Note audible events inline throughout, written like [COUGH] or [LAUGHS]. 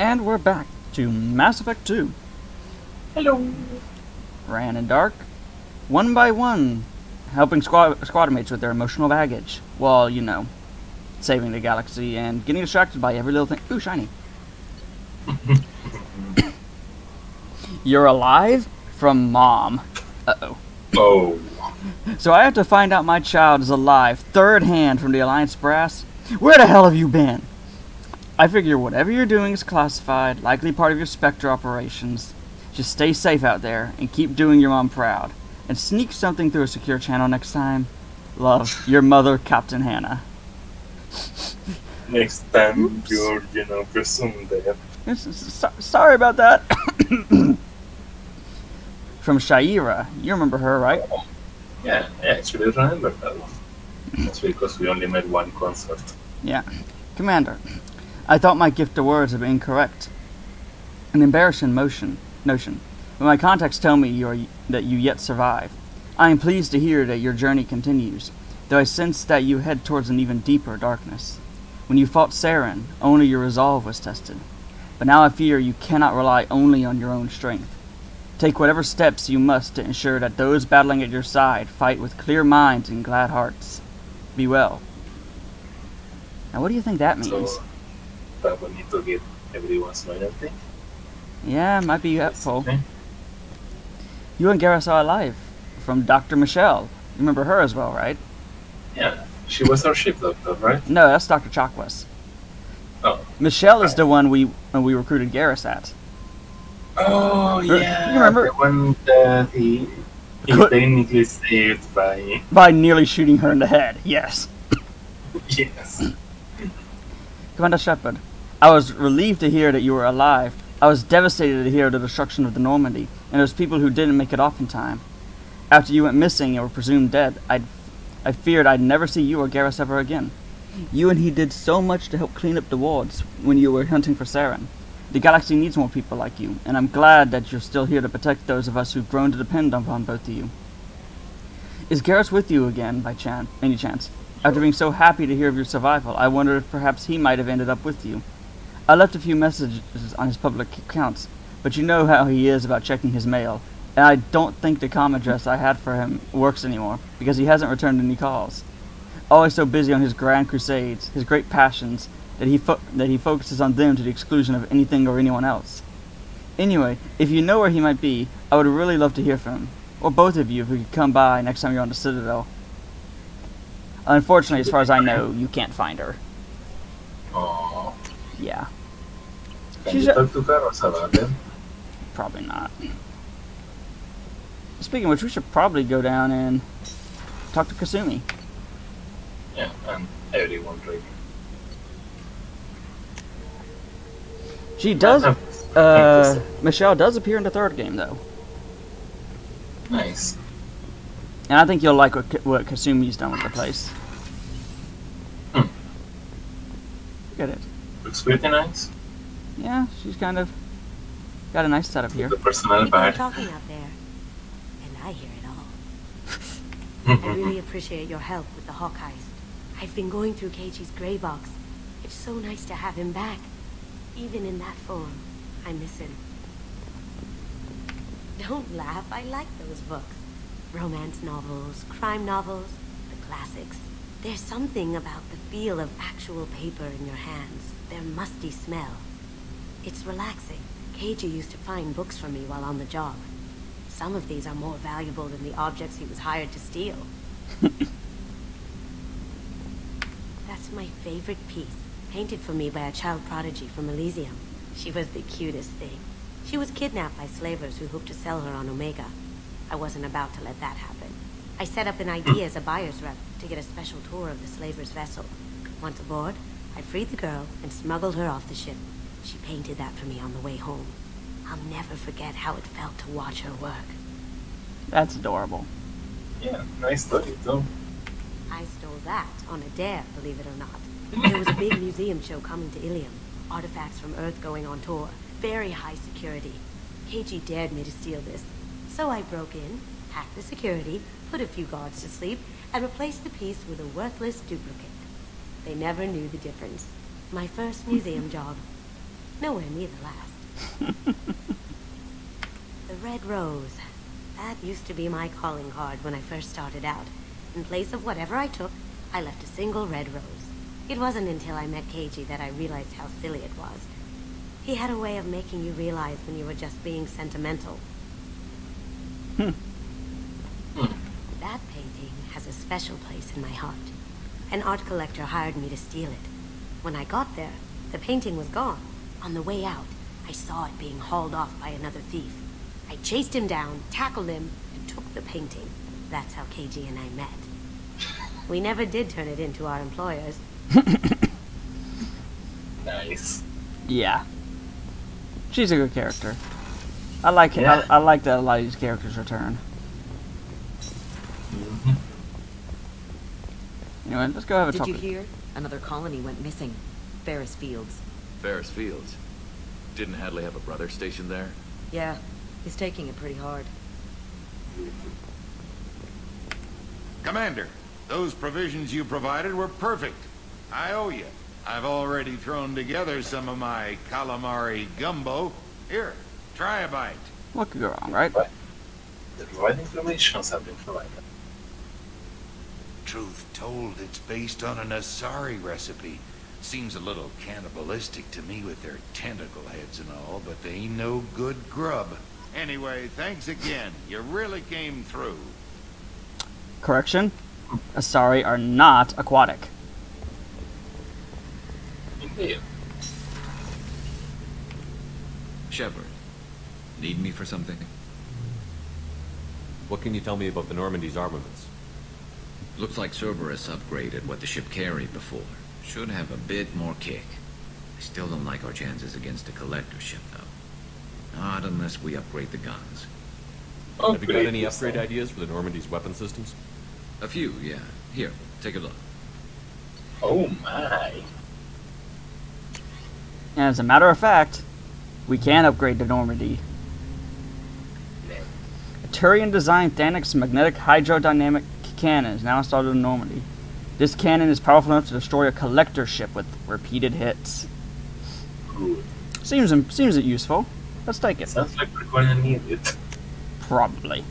And we're back to Mass Effect 2. Hello. Ran and dark, one by one, helping squad squad mates with their emotional baggage, while, you know, saving the galaxy and getting distracted by every little thing. Ooh, shiny. [LAUGHS] You're alive? From mom. Uh-oh. Oh. So I have to find out my child is alive, third hand from the Alliance brass. Where the hell have you been? I figure whatever you're doing is classified, likely part of your Spectre operations. Just stay safe out there and keep doing your mom proud. And sneak something through a secure channel next time. Love, your mother, Captain Hannah. Next time Oops. you're, you know, presumed dead. Sorry about that. [COUGHS] From Shiala. You remember her, right? Yeah, I actually remember that one. That's because we only made one concert. Yeah. Commander, I thought my gift of words had been incorrect. An embarrassing motion, notion. But my contacts tell me you are, that you yet survive. I am pleased to hear that your journey continues, though I sense that you head towards an even deeper darkness. When you fought Saren, only your resolve was tested. But now I fear you cannot rely only on your own strength. Take whatever steps you must to ensure that those battling at your side fight with clear minds and glad hearts. Be well. Now, what do you think that means? So, but we need to get everyone's loyalty. Yeah, might be helpful. Okay. You and Garrus are alive. From Dr. Michel. You remember her as well, right? Yeah, she was our ship doctor, right? No, that's Dr. Chakwas. Oh. Michel is the one we when we recruited Garrus at. Oh, You yeah. remember- The one that he, he Could- technically saved by. By nearly shooting her in the head, yes. Yes. Commander Shepard, I was relieved to hear that you were alive. I was devastated to hear of the destruction of the Normandy, and those people who didn't make it off in time. After you went missing and were presumed dead, I'd, I feared I'd never see you or Garrus ever again. You and he did so much to help clean up the wards when you were hunting for Saren. The galaxy needs more people like you, and I'm glad that you're still here to protect those of us who've grown to depend upon both of you. Is Garrus with you again, by chan- any chance? After being so happy to hear of your survival, I wondered if perhaps he might have ended up with you. I left a few messages on his public accounts, but you know how he is about checking his mail, and I don't think the com address I had for him works anymore, because he hasn't returned any calls. Always so busy on his grand crusades, his great passions, that he fo- that he focuses on them to the exclusion of anything or anyone else. Anyway, if you know where he might be, I would really love to hear from him, or both of you if you could come by next time you're on the Citadel. Unfortunately, as far as I know, you can't find her. Oh. Yeah, Can She's you talk to Carlos about them? probably not. Speaking of which, we should probably go down and talk to Kasumi. Yeah, and everyone really. She does. Uh, Michel does appear in the third game though. Nice. and I think you'll like what, what Kasumi's done with the place. Hmm. Look at it. Looks pretty nice. Yeah, she's kind of got a nice setup here. The personnel People are talking out there, and I hear it all. [LAUGHS] I really appreciate your help with the Hock heist. I've been going through Keiji's gray box. It's so nice to have him back. Even in that form, I miss him. Don't laugh, I like those books. Romance novels, crime novels, the classics. There's something about the feel of actual paper in your hands, their musty smell. It's relaxing. Keiji used to find books for me while on the job. Some of these are more valuable than the objects he was hired to steal. [LAUGHS] That's my favorite piece, painted for me by a child prodigy from Elysium. She was the cutest thing. She was kidnapped by slavers who hoped to sell her on Omega. I wasn't about to let that happen. I set up an idea as a buyer's rep to get a special tour of the slaver's vessel. Once aboard, I freed the girl and smuggled her off the ship. She painted that for me on the way home. I'll never forget how it felt to watch her work. That's adorable. yeah, nice looking though. I stole that on a dare, believe it or not. There was a big [LAUGHS] museum show coming to Ilium. Artifacts from Earth going on tour. Very high security. Keiji dared me to steal this. So I broke in, hacked the security, put a few guards to sleep, and replaced the piece with a worthless duplicate. They never knew the difference. My first museum [LAUGHS] job. Nowhere near the last. [LAUGHS] the Red Rose. That used to be my calling card when I first started out. In place of whatever I took, I left a single red rose. It wasn't until I met Keiji that I realized how silly it was. He had a way of making you realize when you were just being sentimental. Hmm. That painting has a special place in my heart. An art collector hired me to steal it. When I got there, the painting was gone. On the way out, I saw it being hauled off by another thief. I chased him down, tackled him, and took the painting. That's how Keiji and I met. We never did turn it into our employers. [LAUGHS] Nice. Yeah. She's a good character. I like it. Yeah. I, I like that a lot of these characters return. Mhm. Anyway, let's go have a Did talk. you hear? Another colony went missing. Ferris Fields. Ferris Fields. Didn't Hadley have a brother stationed there? Yeah, he's taking it pretty hard. Commander, those provisions you provided were perfect. I owe you. I've already thrown together some of my calamari gumbo. Here, try a bite. What could go wrong, right? Right. The right informations have been provided. Truth told, it's based on an Asari recipe. Seems a little cannibalistic to me with their tentacle heads and all, but they ain't no good grub. Anyway, thanks again. You really came through. Correction. Asari are not aquatic. Indeed. Shepard. Need me for something? What can you tell me about the Normandy's armaments? Looks like Cerberus upgraded what the ship carried before. Should have a bit more kick. I still don't like our chances against the collector ship, though. Not unless we upgrade the guns. Have you got any upgrade thing. ideas for the Normandy's weapon systems? A few, yeah. Here, take a look. Oh my. And as a matter of fact, we can upgrade the Normandy. A Turian-designed Thanix magnetic hydrodynamic cannon is now installed in the Normandy. This cannon is powerful enough to destroy a collector ship with repeated hits. Good. Seems seems it useful. Let's take it. Sounds like we're gonna need it. Probably.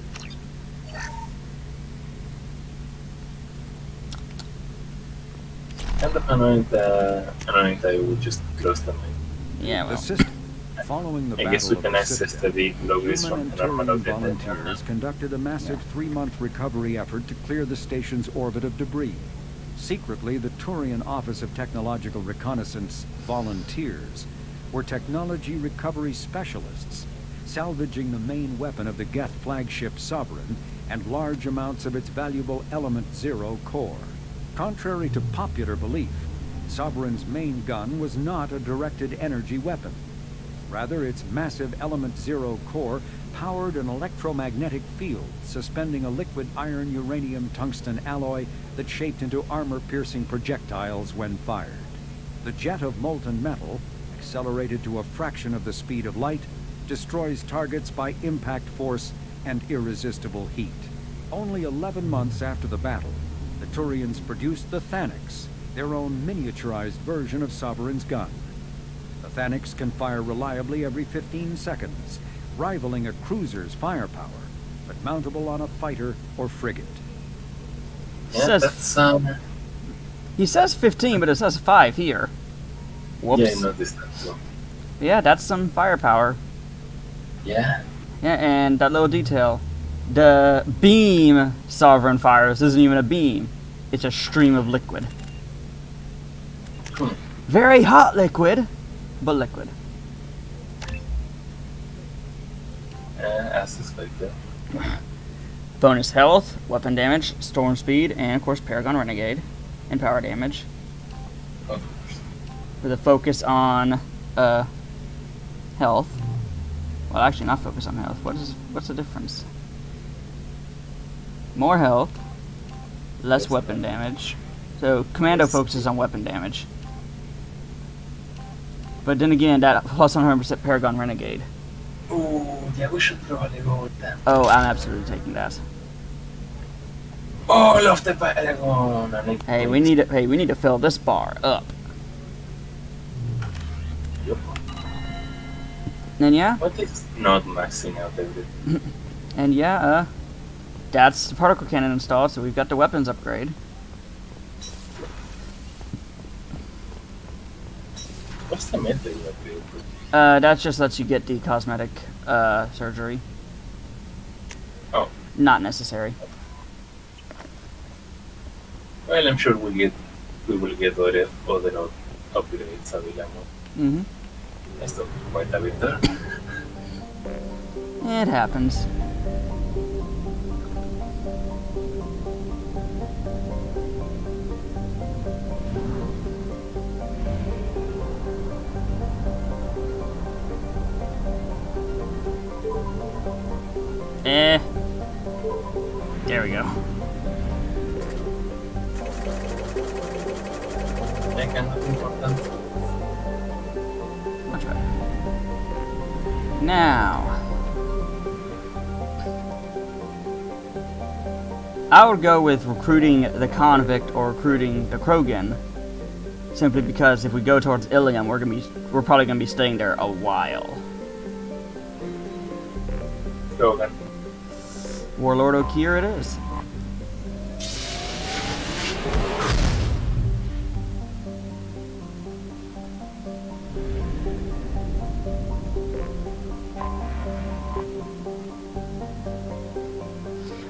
Kind of annoying that, annoying that it would just close the mine. Yeah, well. system. Following the I guess we can the access Citadel, the logos from and the normal volunteers conducted a massive three-month recovery effort to clear the station's orbit of debris. Secretly, the Turian Office of Technological Reconnaissance volunteers were technology recovery specialists, salvaging the main weapon of the Geth flagship Sovereign and large amounts of its valuable Element Zero core. Contrary to popular belief, Sovereign's main gun was not a directed energy weapon. Rather, its massive Element Zero core powered an electromagnetic field suspending a liquid iron uranium tungsten alloy that shaped into armor-piercing projectiles when fired. The jet of molten metal, accelerated to a fraction of the speed of light, destroys targets by impact force and irresistible heat. Only 11 months after the battle, the Turians produced the Thanix, their own miniaturized version of Sovereign's gun. The Thanix can fire reliably every 15 seconds, rivaling a cruiser's firepower, but mountable on a fighter or frigate. Yeah, Says- that's um. He says 15, but it says 5 here. Whoops. Yeah, I noticed that too. Yeah, that's some firepower. Yeah. Yeah, and that little detail. The beam Sovereign fires isn't even a beam. It's a stream of liquid. Hmm. Very hot liquid, but liquid. Uh, as suspected. Bonus health, weapon damage, storm speed, and of course Paragon Renegade, and power damage. Of course. With a focus on uh, health. Well, actually, not focus on health. What is what's the difference? More health, less weapon damage. So commando Yes. focuses on weapon damage. But then again, that plus 100% Paragon Renegade. Oh, yeah, we should probably go with them. Oh, I'm absolutely taking that. All of the Paragon. Hey, we need to, hey, we need to fill this bar up. Yup. And yeah, What is not maxing out everything? [LAUGHS] and yeah, uh, that's the particle cannon installed, so we've got the weapons upgrade. What's the method upgrade? Uh, that just lets you get the cosmetic uh, surgery. Oh. Not necessary. Well, I'm sure we get we will get other other up- upgrades available. Mm-hmm. That's quite a bit there. It happens. Eh. There we go. I cannot important. Much better. Now. I would go with recruiting the convict or recruiting the Krogan. Simply because if we go towards Ilium, we're gonna be we're probably gonna be staying there a while. Logan. Warlord Okeer it is.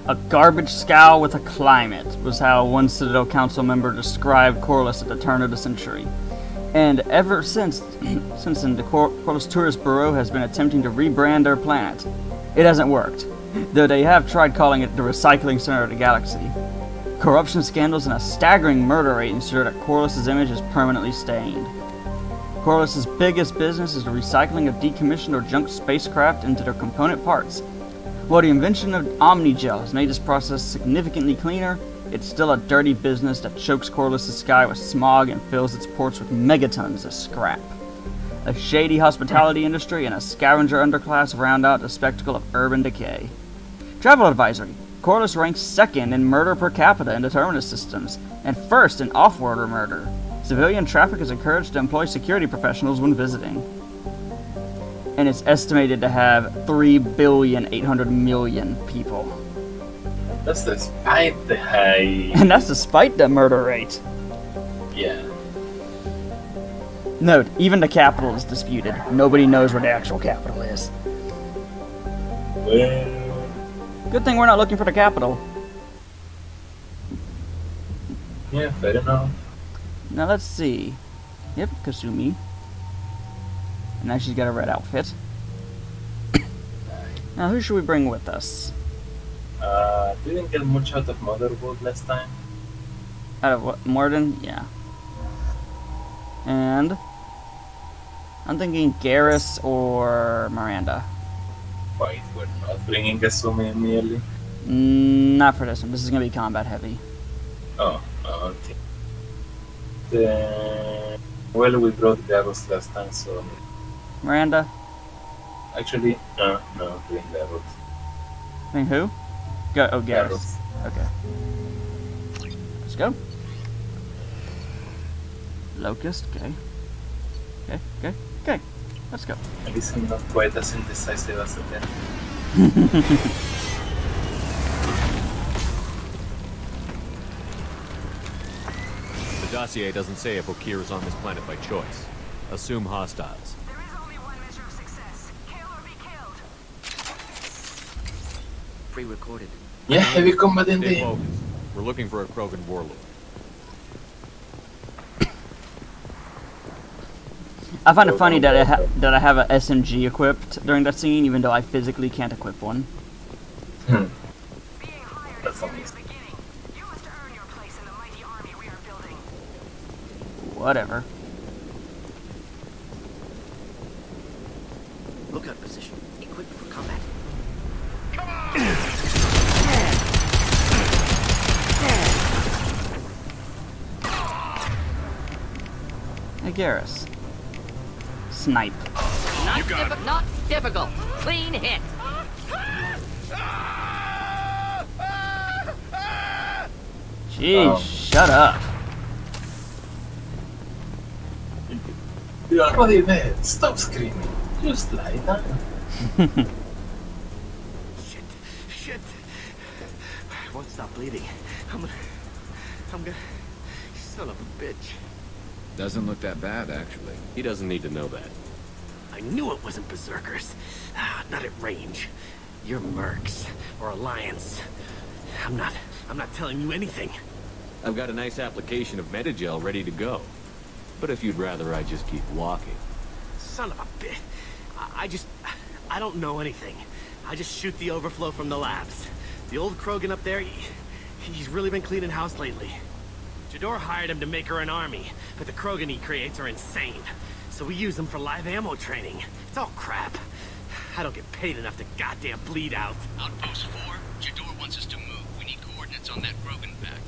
A garbage scow with a climate was how one Citadel Council member described Korlus at the turn of the century. And ever since, [CLEARS THROAT] since then, the Cor- Korlus Tourist Bureau has been attempting to rebrand their planet. It hasn't worked, though they have tried calling it the recycling center of the galaxy. Corruption scandals and a staggering murder rate ensure that Korlus's image is permanently stained. Korlus's biggest business is the recycling of decommissioned or junk spacecraft into their component parts. While the invention of Omnigel has made this process significantly cleaner, it's still a dirty business that chokes Korlus's sky with smog and fills its ports with megatons of scrap. A shady hospitality industry and a scavenger underclass round out the spectacle of urban decay. Travel advisory. Korlus ranks second in murder per capita in the Terminus systems, and first in off-worlder murder. Civilian traffic is encouraged to employ security professionals when visiting. And it's estimated to have 3 billion 800 million people. That's despite the high. [LAUGHS] And that's despite the murder rate. yeah. Note, even the capital is disputed. Nobody knows where the actual capital is. Well, Good thing we're not looking for the capital. yeah, fair enough. Now let's see. Yep, Kasumi. And now she's got a red outfit. [COUGHS] now who should we bring with us? Uh, didn't get much out of Motherboard last time. Out of what? Mordin? Yeah. And I'm thinking Garrus or Miranda. Wait, we're not bringing Kasumi immediately. Mm, not for this one. This is gonna be combat heavy. Oh, okay. Then, well, we brought Garrus last time, so Miranda? actually, no, no, bring Garrus. I think who? Go. Oh, Garrus. Okay. Let's go. Locust. Okay. Okay. Okay. Okay. Let's go. At least I'm not quite as indecisive as I can. The dossier doesn't say if Okeer is on this planet by choice. Assume hostiles. There is only one measure of success. Kill or be killed. Pre-recorded. Yeah, [LAUGHS] heavy combat Stay indeed. focused. We're looking for a Krogan warlord. I find it funny that I ha- that I have a SMG equipped during that scene, even though I physically can't equip one. Hmm. Being hired That's is only the amazing. beginning. You must earn your place in the mighty army we are building. Whatever. Lookout position. Equipped for combat. Hey, Garrus. Snipe. Not, diffi- not difficult. Clean hit. Jeez, Oh. shut up. You're already dead. Stop screaming. Just lie down. Shit. Shit. I won't stop bleeding. I'm gonna... I'm gonna... Son of a bitch. Doesn't look that bad, actually. He doesn't need to know that. I knew it wasn't Berserkers. Ah, not at range. You're Mercs. Or Alliance. I'm not... I'm not telling you anything. I've got a nice application of medi-gel ready to go. But if you'd rather I just keep walking. Son of a bitch. I, I just... I don't know anything. I just shoot the overflow from the labs. The old Krogan up there, he, he's really been cleaning house lately. Jedore hired him to make her an army, but the Krogan he creates are insane. So we use them for live ammo training. It's all crap. I don't get paid enough to goddamn bleed out. Outpost 4, Jedore wants us to move. We need coordinates on that Krogan pack.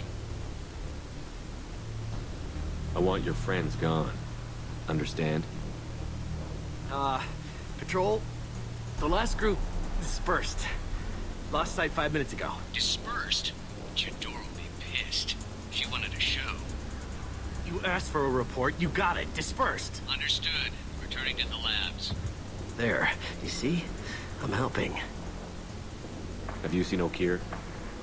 I want your friends gone. Understand? Uh, Patrol, the last group dispersed. Lost sight five minutes ago. Dispersed? Jedore will be pissed. She wanted a show. You asked for a report, you got it. Dispersed. Understood. Returning to the labs. There, you see? I'm helping. Have you seen Okeer?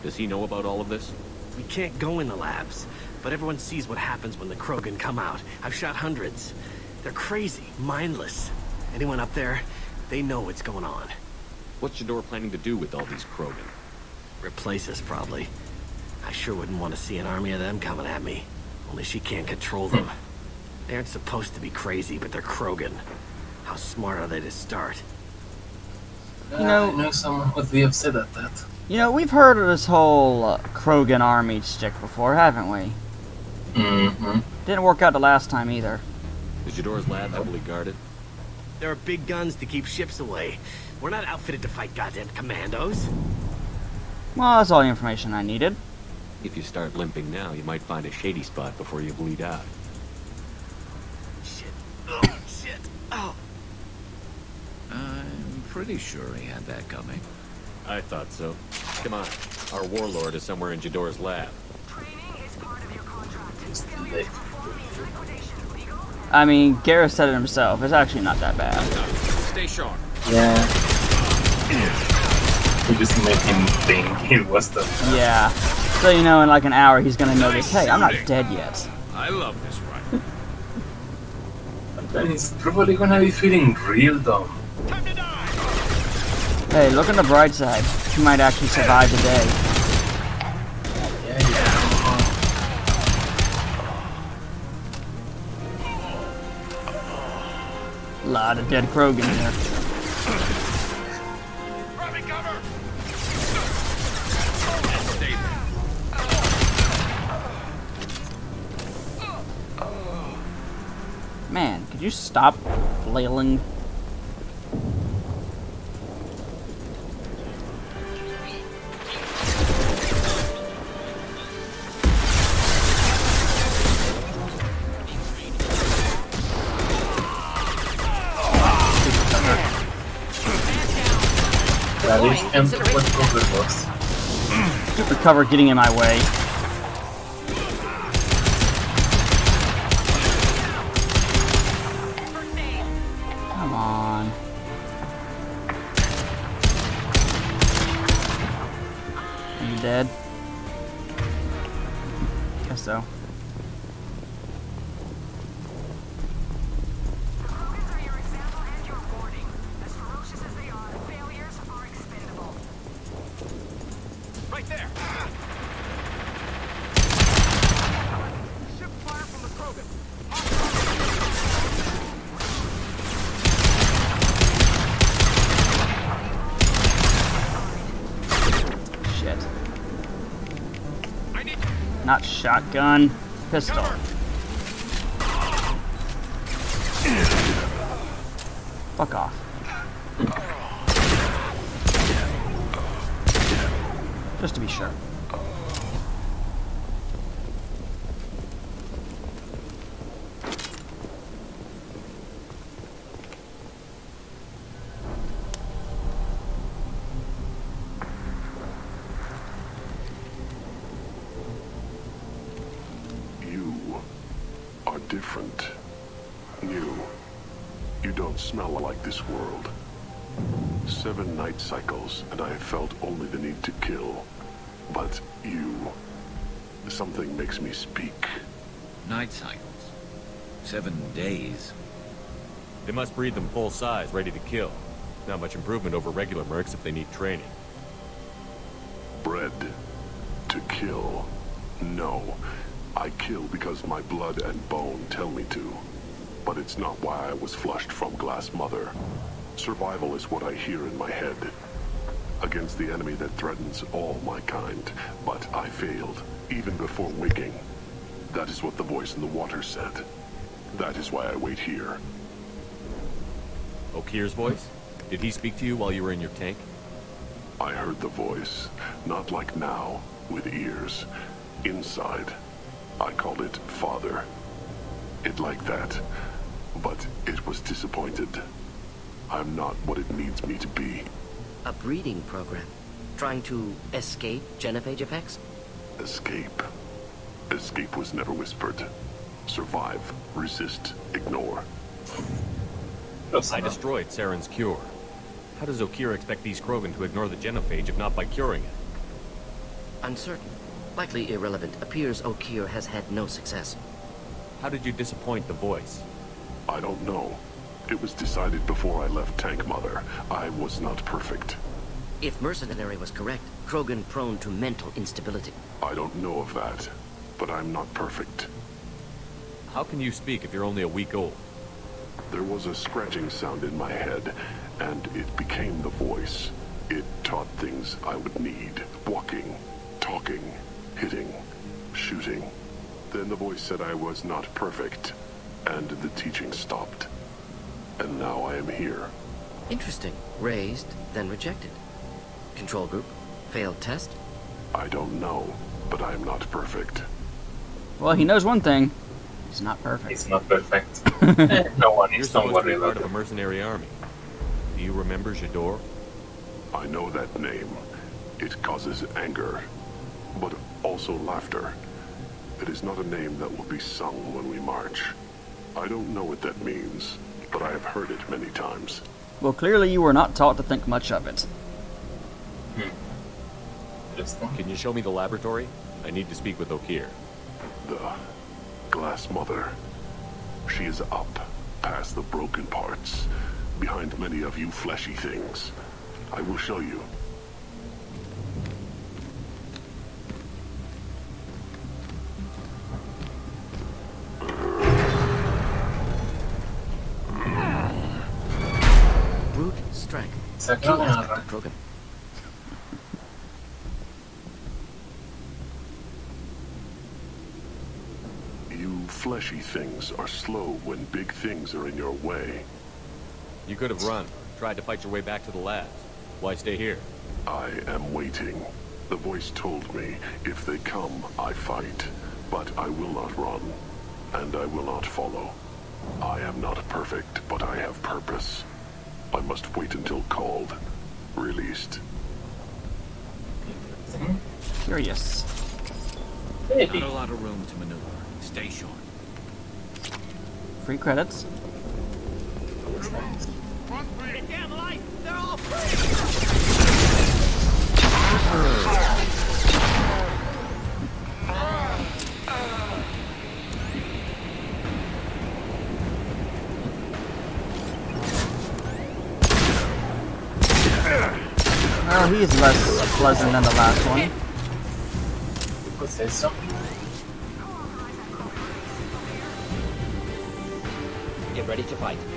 Does he know about all of this? We can't go in the labs, but everyone sees what happens when the Krogan come out. I've shot hundreds. They're crazy, mindless. Anyone up there, they know what's going on. What's Jedore planning to do with all these Krogan? Replace us, probably. I sure wouldn't want to see an army of them coming at me. Only she can't control them. They aren't supposed to be crazy, but they're Krogan. How smart are they to start? You know- I know someone would be upset at that. You know, we've heard of this whole uh, Krogan army stick before, haven't we? Mm-hmm. Didn't work out the last time either. Is Jedore's lab heavily guarded? There are big guns to keep ships away. We're not outfitted to fight goddamn commandos. Well, that's all the information I needed. If you start limping now, you might find a shady spot before you bleed out. Shit. Oh, shit. Oh. I'm pretty sure he had that coming. I thought so. Come on. Our warlord is somewhere in Jedore's lab. Training is part of your contract. Just Failure like- to perform means liquidation. Legal? I mean, Garrus said it himself. It's actually not that bad. Stay sharp. Yeah. [CLEARS THROAT] We just made him think it was the. Yeah. So you know, in like an hour, he's gonna notice, hey, I'm not dead yet. I love this rifle. Then he's probably gonna be feeling real dumb. Hey, look on the bright side. He might actually survive the day. Yeah, yeah. Lot of dead Krogan here. You stop flailing? That is and what problem was? Stupid cover getting in my way. Dead? Guess so. Shotgun, pistol. Fuck makes me speak. Night cycles. Seven days. They must breed them full size, ready to kill. Not much improvement over regular mercs if they need training. Bred to kill. No. I kill because my blood and bone tell me to. But it's not why I was flushed from Glass Mother. Survival is what I hear in my head. Against the enemy that threatens all my kind. But I failed, even before waking. That is what the voice in the water said. That is why I wait here. Okeer's voice? Did he speak to you while you were in your tank? I heard the voice, not like now, with ears. Inside. I called it Father. It like that. But it was disappointed. I'm not what it needs me to be. A breeding program. Trying to escape genophage effects? Escape. Escape was never whispered. Survive, resist, ignore. I destroyed Saren's cure. How does Okeer expect these Krogan to ignore the genophage if not by curing it? Uncertain. Likely irrelevant. Appears Okeer has had no success. How did you disappoint the voice? I don't know. It was decided before I left Tank Mother. I was not perfect. If Mercenary was correct, Krogan prone to mental instability. I don't know of that. But I'm not perfect. How can you speak if you're only a week old? There was a scratching sound in my head, and it became the voice. It taught things I would need. Walking, talking, hitting, shooting. Then the voice said I was not perfect, and the teaching stopped. And now I am here. Interesting. Raised, then rejected. Control group? Failed test? I don't know, but I am not perfect. Well, he knows one thing. He's not perfect. He's not perfect. [LAUGHS] [LAUGHS] No one You're is. Don't supposed to be part of a mercenary army. Do you remember Jedore? I know that name. It causes anger, but also laughter. It is not a name that will be sung when we march. I don't know what that means, but I have heard it many times. Well, clearly you were not taught to think much of it. Interesting. Can you show me the laboratory? I need to speak with Okeer. The Glass Mother. She is up, past the broken parts, behind many of you fleshy things. I will show you. Brute strength. Second Key one, aspect of Krogan. You fleshy things are slow when big things are in your way. You could have run, tried to fight your way back to the labs. Why stay here? I am waiting. The voice told me, if they come, I fight. But I will not run, and I will not follow. I am not perfect, but I have purpose. I must wait until called, released. Curious. Not a lot of room to maneuver. Stay short. Free credits. Oh, well, he's less pleasant than the last one. Ready to fight.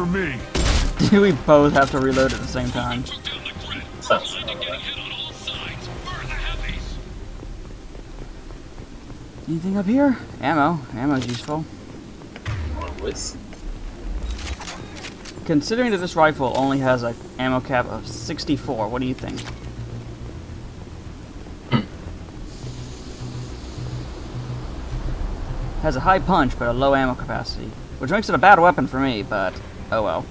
Can't hide from me. [LAUGHS] we both have to reload at the same time. Sounds Anything up here? Ammo. Ammo's useful. Oh, always. considering that this rifle only has a ammo cap of 64, what do you think? Hmm. Has a high punch but a low ammo capacity, which makes it a bad weapon for me, but oh well.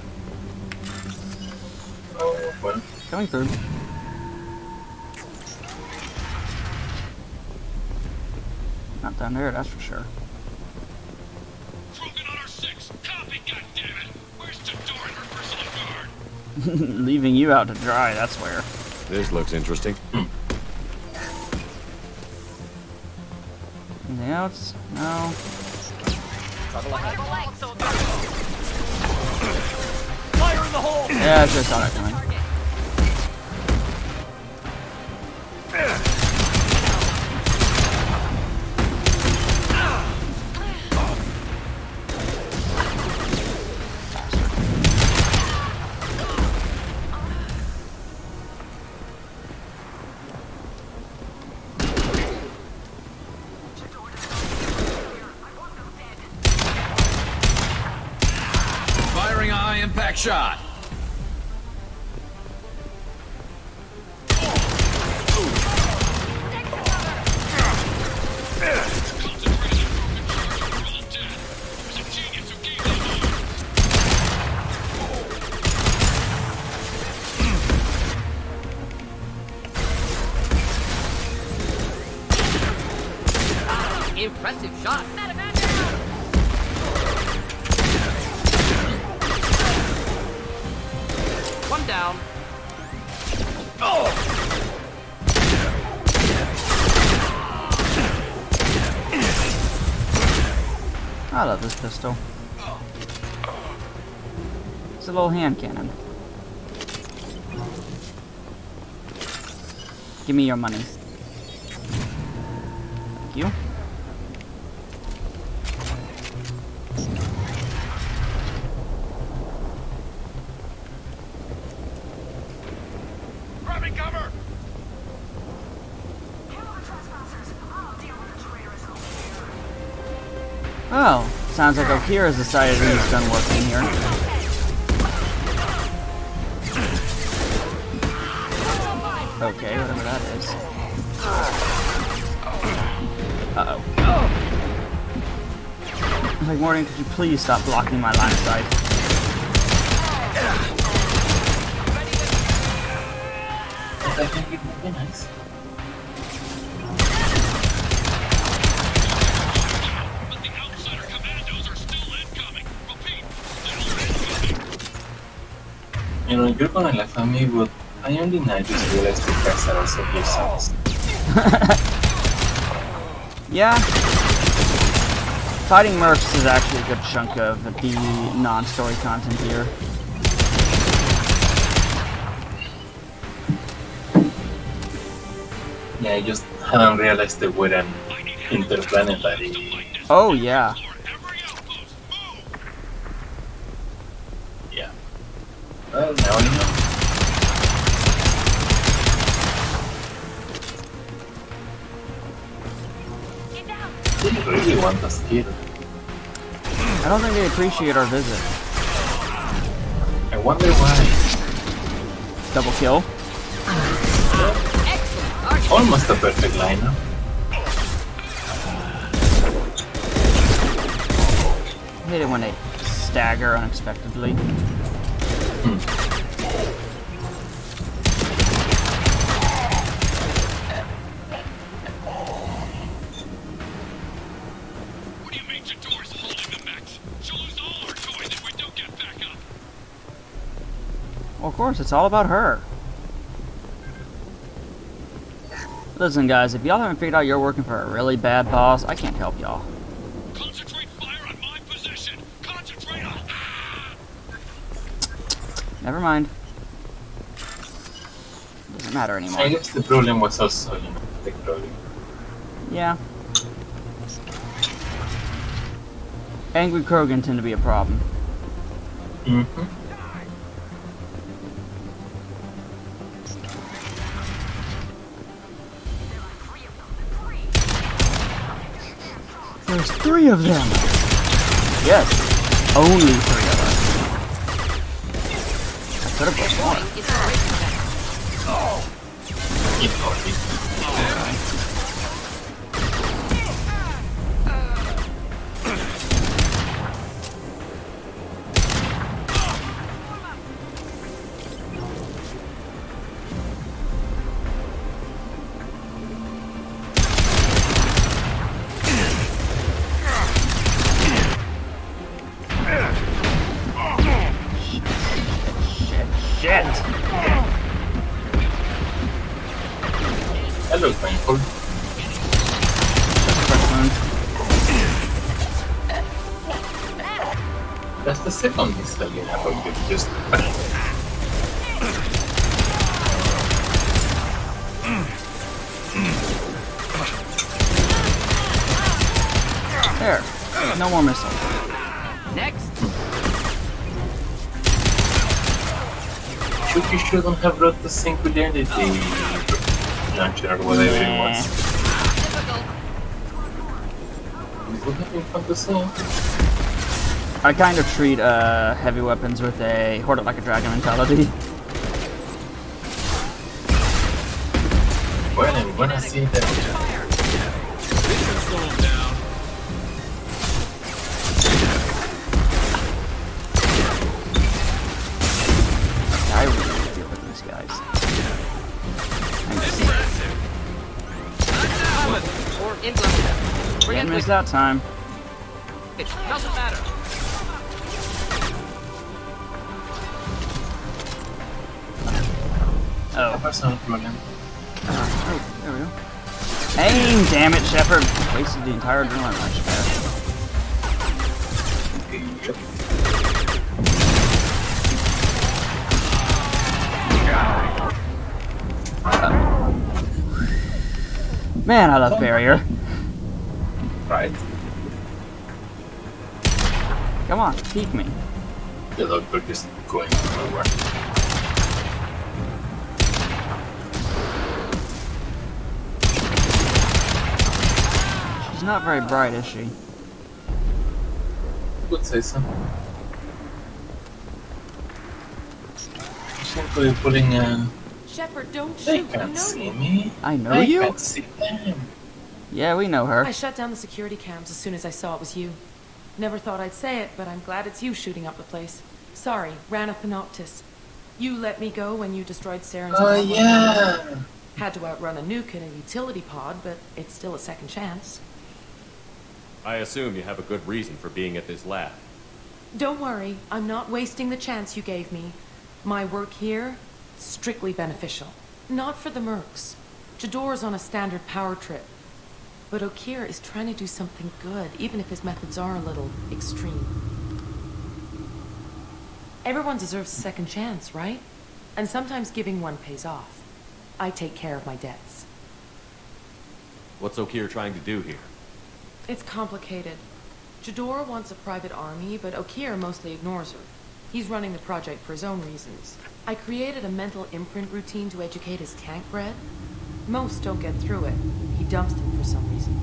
Oh, well. Coming through. Not down there, that's for sure. [LAUGHS] Leaving you out to dry, that's where. This looks interesting. Anything else? No. Yeah, I should have saw that coming. Love this pistol. It's a little hand cannon. Give me your money. Thank you. Okira's decided he's done working here. Okay, whatever that is. Uh-oh. Like, Morgan, could you please stop blocking my line of sight? Know, you're gonna laugh at me, but I only now just realized the guys are also your sons. Yeah. Fighting mercs is actually a good chunk of the non-story content here. Yeah, I just hadn't realized they were an interplanetary. Oh. Yeah. Well, now I know. They really want us here. I don't think they appreciate our visit. I wonder why. Double kill. Almost a perfect lineup. I hate it when they stagger unexpectedly. Well, of course, it's all about her. Listen, guys, if y'all haven't figured out you're working for a really bad boss, I can't help y'all. Never mind. It Doesn't matter anymore. I guess the problem was also, you know, the crawling. Yeah. Angry Krogan tend to be a problem. Mm-hmm. There's three of them! Yes, only three of us. Could have been more. Should you shouldn't have wrote the singularity launcher or whatever it was. Difficult. We've been fun to see. I kind of treat uh, heavy weapons with a hoard it like a dragon mentality. Well, I'm gonna see inland. Bring it Didn't with miss that time. It doesn't matter. Oh. That's not running. Oh, there we go. Aim, damn it, Shepard. Wasted the entire adrenaline rush there. Man, I love barrier. Come on, peek me. The logbook is going nowhere. She's not very bright, is she? Would say so. Simply putting uh Shepard, don't They shoot. can't you know see you. me. I know I you. can't see them. Yeah, we know her. I shut down the security cams as soon as I saw it was you. Never thought I'd say it, but I'm glad it's you shooting up the place. Sorry, Rana Thanoptis. You let me go when you destroyed Saren's Oh lab. yeah. Had to outrun a nuke in a utility pod, but it's still a second chance. I assume you have a good reason for being at this lab. Don't worry, I'm not wasting the chance you gave me. My work here, strictly beneficial. Not for the mercs. Jedore's on a standard power trip. But Okeer is trying to do something good, even if his methods are a little extreme. Everyone deserves a second chance, right? And sometimes giving one pays off. I take care of my debts. What's Okeer trying to do here? It's complicated. Jedore wants a private army, but Okeer mostly ignores her. He's running the project for his own reasons. I created a mental imprint routine to educate his tank bred. Most don't get through it. He dumps them for some reason.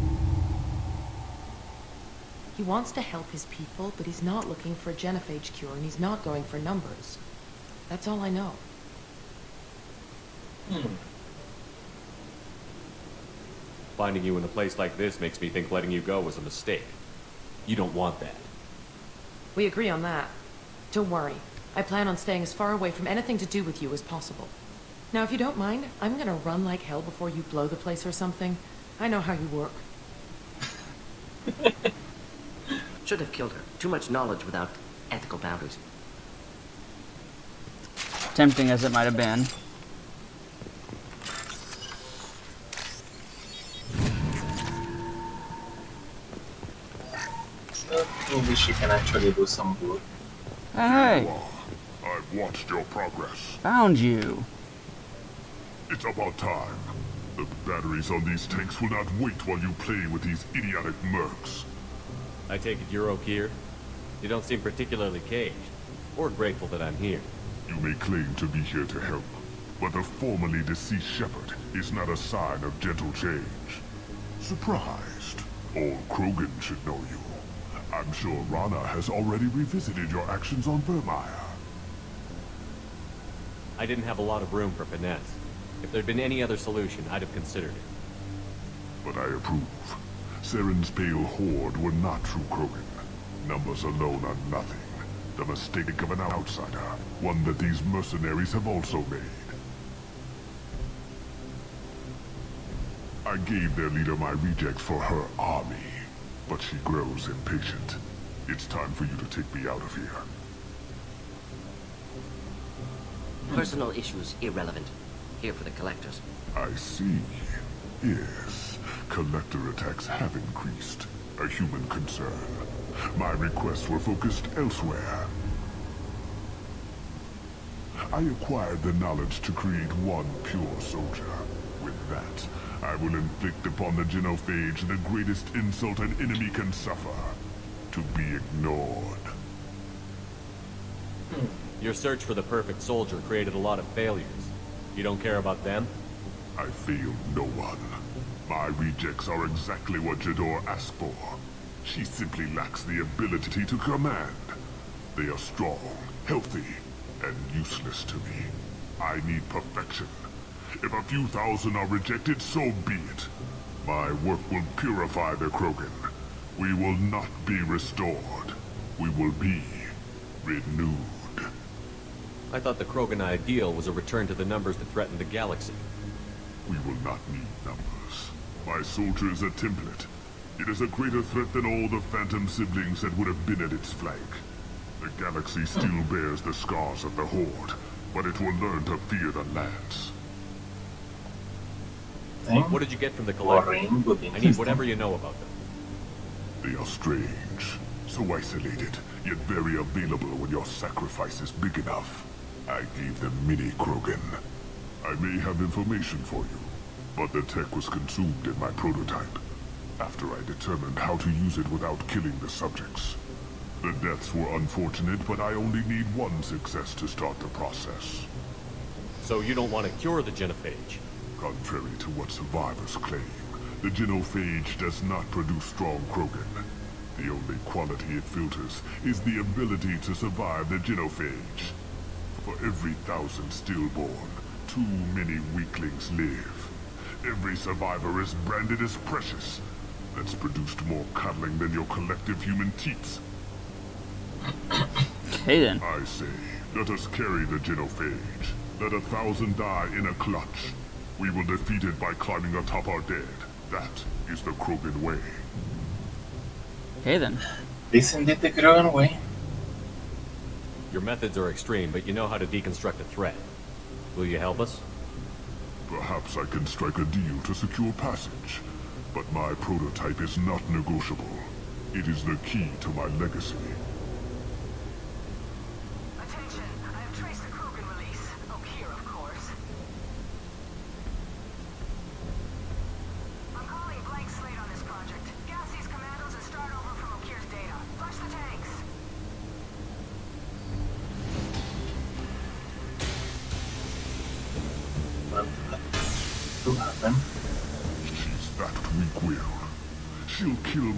He wants to help his people, but he's not looking for a genophage cure, and he's not going for numbers. That's all I know. Hmm. Finding you in a place like this makes me think letting you go was a mistake. You don't want that. We agree on that. Don't worry. I plan on staying as far away from anything to do with you as possible. Now, if you don't mind, I'm gonna run like hell before you blow the place or something. I know how you work. [LAUGHS] Should have killed her. Too much knowledge without ethical boundaries. Tempting as it might have been. Maybe she can actually do some good. Hey, I've watched your progress. found you. It's about time. The batteries on these tanks will not wait while you play with these idiotic mercs. I take it you're Okeer? You don't seem particularly caged, or grateful that I'm here. You may claim to be here to help, but the formerly deceased Shepard is not a sign of gentle change. Surprised? All Krogan should know you. I'm sure Rana has already revisited your actions on Virmire. I didn't have a lot of room for finesse. If there'd been any other solution, I'd have considered it. But I approve. Saren's pale horde were not true Krogan. Numbers alone are nothing. The mistake of an outsider. One that these mercenaries have also made. I gave their leader my rejects for her army. But she grows impatient. It's time for you to take me out of here. Personal issues irrelevant. Here for the collectors. I see. Yes, collector attacks have increased. A human concern. My requests were focused elsewhere. I acquired the knowledge to create one pure soldier. With that, I will inflict upon the genophage the greatest insult an enemy can suffer. To be ignored. Hmm. Your search for the perfect soldier created a lot of failures. You don't care about them? I failed no one. My rejects are exactly what Jedore asked for. She simply lacks the ability to command. They are strong, healthy, and useless to me. I need perfection. If a few thousand are rejected, so be it. My work will purify the Krogan. We will not be restored. We will be renewed. I thought the Krogan ideal was a return to the numbers that threatened the galaxy. We will not need numbers. My soldier is a template. It is a greater threat than all the Phantom siblings that would have been at its flank. The galaxy still bears the scars of the Horde, but it will learn to fear the Lance. What did you get from the collectors? I need whatever you know about them. They are strange, so isolated, yet very available when your sacrifice is big enough. I gave them mini Krogan. I may have information for you, but the tech was consumed in my prototype, after I determined how to use it without killing the subjects. The deaths were unfortunate, but I only need one success to start the process. So you don't want to cure the genophage? Contrary to what survivors claim, the genophage does not produce strong Krogan. The only quality it filters is the ability to survive the genophage. For every thousand stillborn, too many weaklings live. Every survivor is branded as precious. That's produced more cuddling than your collective human teats. Okay then. I say, let us carry the genophage. Let a thousand die in a clutch. We will defeat it by climbing atop our dead. That is the Krogan way. Okay then. Isn't it the Krogan way? Your methods are extreme, but you know how to deconstruct a threat. Will you help us? Perhaps I can strike a deal to secure passage. But my prototype is not negotiable. It is the key to my legacy.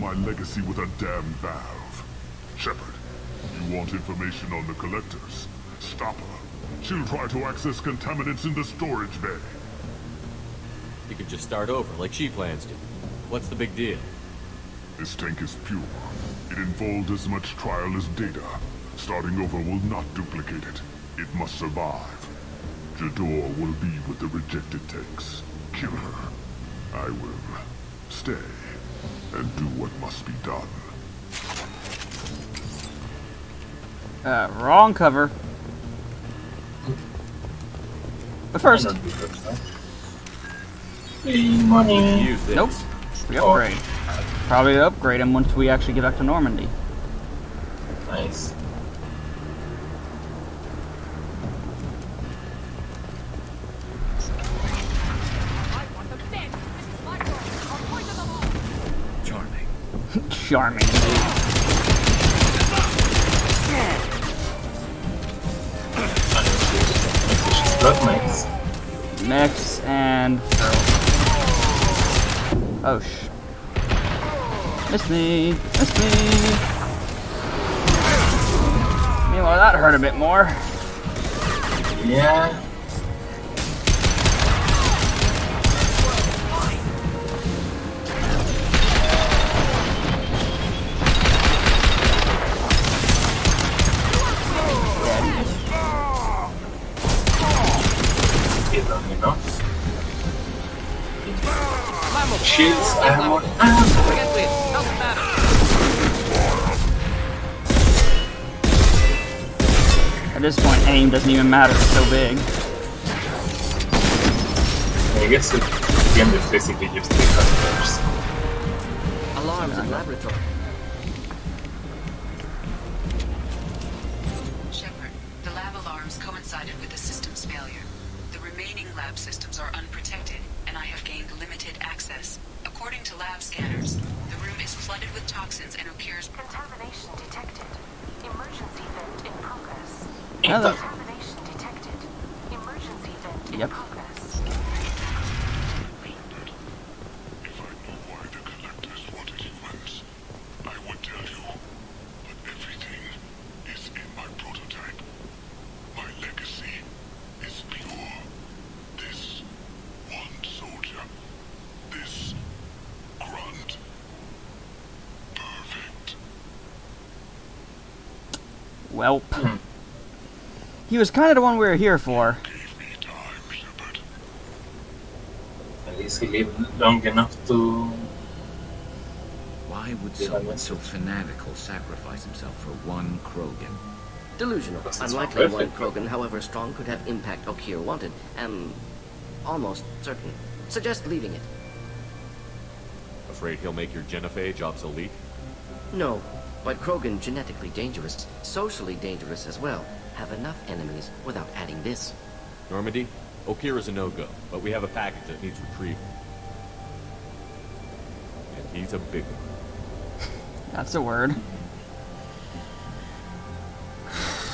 My legacy with a damn valve. Shepard, you want information on the Collectors? Stop her. She'll try to access contaminants in the storage bay. You could just start over, like she plans to. What's the big deal? This tank is pure. It involved as much trial as data. Starting over will not duplicate it. It must survive. Jedore will be with the rejected tanks. Kill her. I will stay and do what must be done. Uh, wrong cover. But first, Free money. Nope. We upgrade. Probably upgrade him once we actually get back to Normandy. Nice. Charming. Mates. Next and oh sh. Miss me, miss me. Meanwhile, that hurt a bit more. Yeah. This doesn't even matter. It's so big. I guess it game is basically just three characters. Alarms in laboratory. Shepard, the lab alarms coincided with the system's failure. The remaining lab systems are unprotected, and I have gained limited access. According to lab scanners, the room is flooded with toxins and occurs Contamination detected. Emergency vent in progress. Hello. Contamination detected. Emergency vent in Yep. progress. I would tell you, but everything is in my prototype. My legacy is pure. This one soldier, this grunt, perfect. Welp. He was kind of the one we were here for. At least he lived long enough to. Why would someone so fanatical sacrifice himself for one Krogan? Delusional. Unlikely one. Krogan, however strong, could have impact Okeer wanted. Am almost certain. Suggest leaving it. Afraid he'll make your genophage obsolete? No, but Krogan genetically dangerous, socially dangerous as well. Have enough enemies without adding this. Normandy, Okeer is a no-go, but we have a package that needs retrieval. And he's a big one. [LAUGHS] That's a word.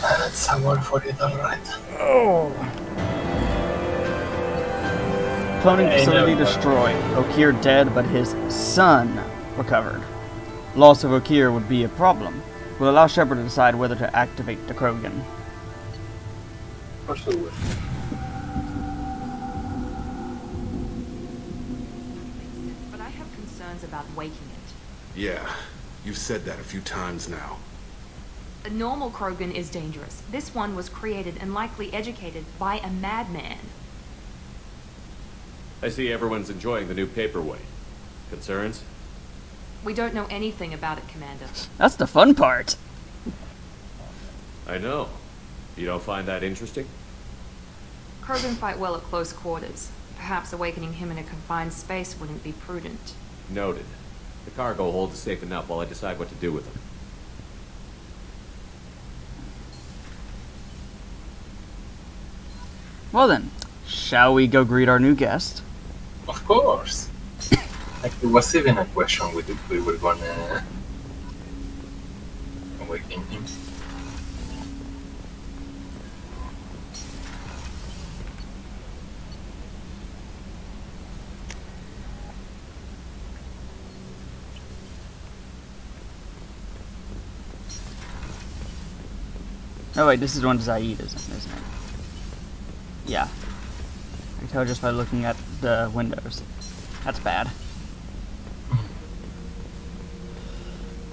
That's a word for it, alright. Oh. Cloning I facility know. destroyed. Okeer dead, but his son recovered. Loss of Okeer would be a problem. We'll allow Shepard to decide whether to activate the Krogan. Of course we. But I have concerns about waking it. Yeah, you've said that a few times now. A normal Krogan is dangerous. This one was created and likely educated by a madman. I see everyone's enjoying the new paperweight. Concerns? We don't know anything about it, Commander. That's the fun part. I know. You don't find that interesting? Krogan fight well at close quarters. Perhaps awakening him in a confined space wouldn't be prudent. Noted. The cargo hold is safe enough while I decide what to do with them. Well then, shall we go greet our new guest? Of course. like it was even a question we, we were gonna awaken him. Oh wait, this is one Zaid, isn't, isn't it? Yeah. I can tell just by looking at the windows. That's bad.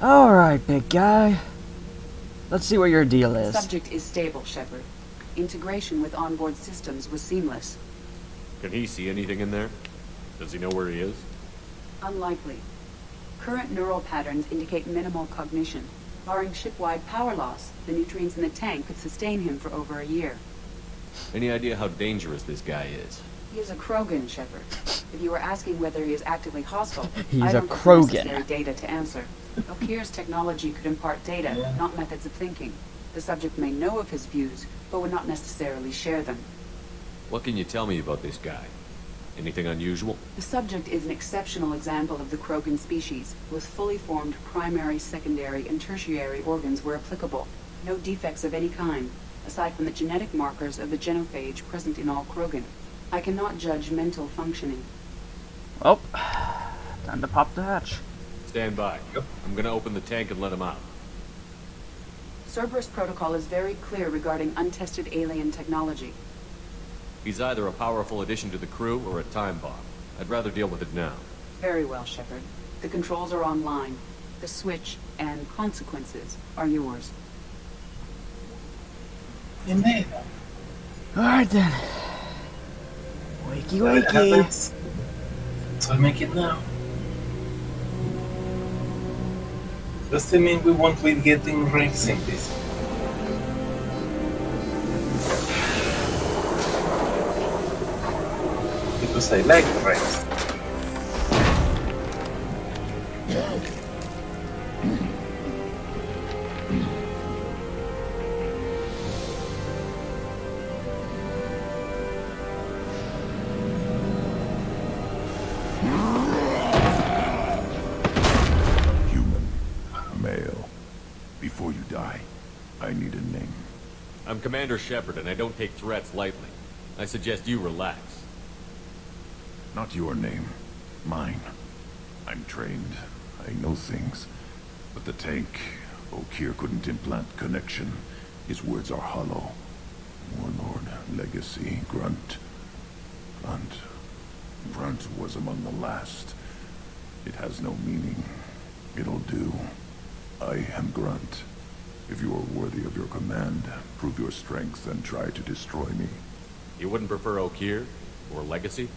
Alright, big guy. Let's see what your deal is. Subject is stable, Shepard. Integration with onboard systems was seamless. Can he see anything in there? Does he know where he is? Unlikely. Current neural patterns indicate minimal cognition. Barring ship-wide power loss, the nutrients in the tank could sustain him for over a year. Any idea how dangerous this guy is? He is a Krogan, Shepard. If you were asking whether he is actively hostile, [LAUGHS] He's I a don't have the Krogan. necessary data to answer. Okeer's technology could impart data, not methods of thinking. The subject may know of his views, but would not necessarily share them. What can you tell me about this guy? Anything unusual? The subject is an exceptional example of the Krogan species, with fully formed primary, secondary, and tertiary organs where applicable. No defects of any kind, aside from the genetic markers of the genophage present in all Krogan. I cannot judge mental functioning. Well, time to pop the hatch. Stand by. I'm gonna open the tank and let him out. Cerberus protocol is very clear regarding untested alien technology. He's either a powerful addition to the crew or a time bomb. I'd rather deal with it now. Very well, Shepard. The controls are online. The switch and consequences are yours. Indeed. Alright then. Wakey wakey. happens. So I make it now. Does it mean we won't be getting ranks in this? Because I like ranks. Male. Before you die, I need a name. I'm Commander Shepard, and I don't take threats lightly. I suggest you relax. Not your name. Mine. I'm trained. I know things. But the tank, Okeer couldn't implant connection. His words are hollow. Warlord, Legacy, Grunt. Grunt. Grunt was among the last. It has no meaning. It'll do. I am Grunt. If you are worthy of your command, prove your strength and try to destroy me. You wouldn't prefer Okeer? Or Legacy?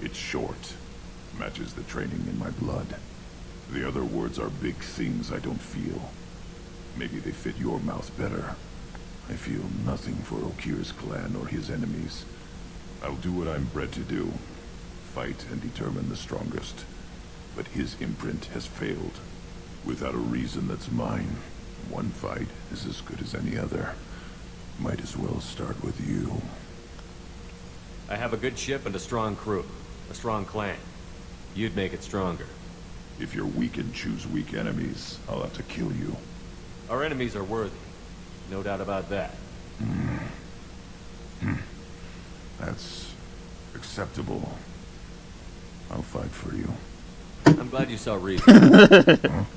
It's short. Matches the training in my blood. The other words are big things I don't feel. Maybe they fit your mouth better. I feel nothing for Okeer's clan or his enemies. I'll do what I'm bred to do. Fight and determine the strongest. But his imprint has failed. Without a reason that's mine. One fight is as good as any other. Might as well start with you. I have a good ship and a strong crew. A strong clan. You'd make it stronger. If you're weak and choose weak enemies, I'll have to kill you. Our enemies are worthy. No doubt about that. Hmm. That's acceptable. I'll fight for you. I'm glad you saw reason. [LAUGHS]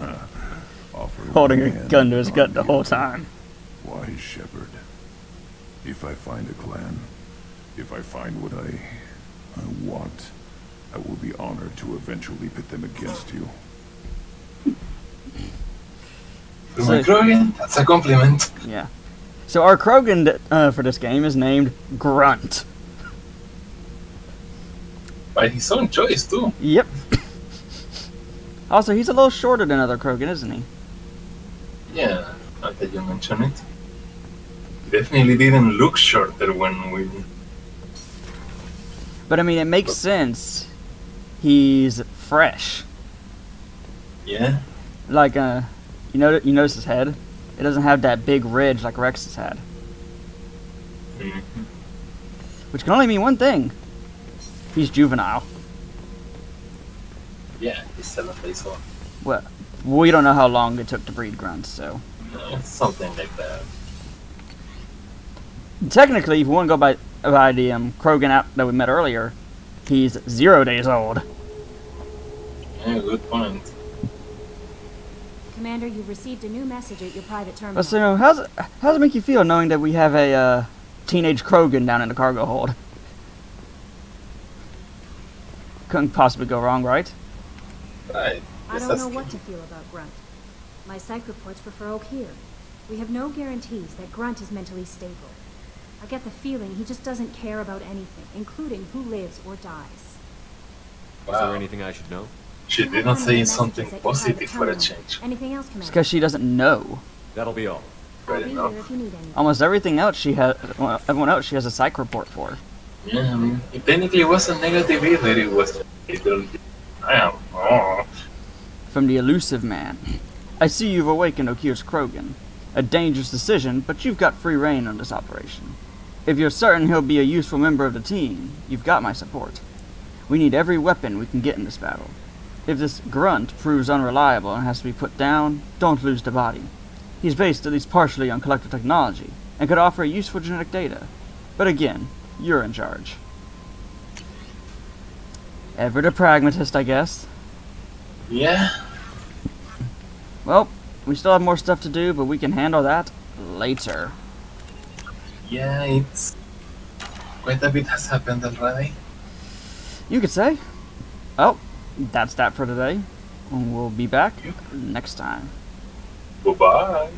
Uh, Holding a gun to his gut the whole time. Wise Shepard. If I find a clan, if I find what I, I want, I will be honored to eventually pit them against you. For my Krogan, that's a compliment. Yeah. So our Krogan uh, for this game is named Grunt. By his own choice, too. Yep. [COUGHS] also, he's a little shorter than other Krogan, isn't he? Yeah, now that you mention it. Definitely didn't look shorter when we. But I mean, it makes sense. He's fresh. Yeah? Like, uh, you know, you notice his head. It doesn't have that big ridge like Rex's had, Mhm. which can only mean one thing. He's juvenile. Yeah, he's seven days old. Well, we don't know how long it took to breed grunts, so Uh, something like that. Technically, if you want to go by by the um, Krogan app that we met earlier, he's zero days old. Yeah, good point. Commander, you've received a new message at your private terminal. But so, how's it, how's it make you feel knowing that we have a uh, teenage Krogan down in the cargo hold? Couldn't possibly go wrong, right? Right. I don't know what to feel about Grunt. My psych reports prefer Okeer. We have no guarantees that Grunt is mentally stable. I get the feeling he just doesn't care about anything, including who lives or dies. Is there anything I should know? She did not say something positive for a change. Anything else, It's Commander? because she doesn't know. That'll be all. I'll Fair be enough. here if you need anything. Almost everything else she has, well, everyone else she has a psych report for. Yeah, I mean, it technically wasn't negative either. It was literally. I am. Oh. From the Illusive Man. I see you've awakened Okir's Krogan. A dangerous decision, but you've got free reign on this operation. If you're certain he'll be a useful member of the team, you've got my support. We need every weapon we can get in this battle. If this grunt proves unreliable and has to be put down, don't lose the body. He's based at least partially on collective technology, and could offer useful genetic data. But again, you're in charge. Ever the pragmatist, I guess. Yeah. Well, we still have more stuff to do, but we can handle that later. Yeah, it's. Quite a bit has happened already. You could say. Oh, that's that for today. We'll be back next time. Bye bye.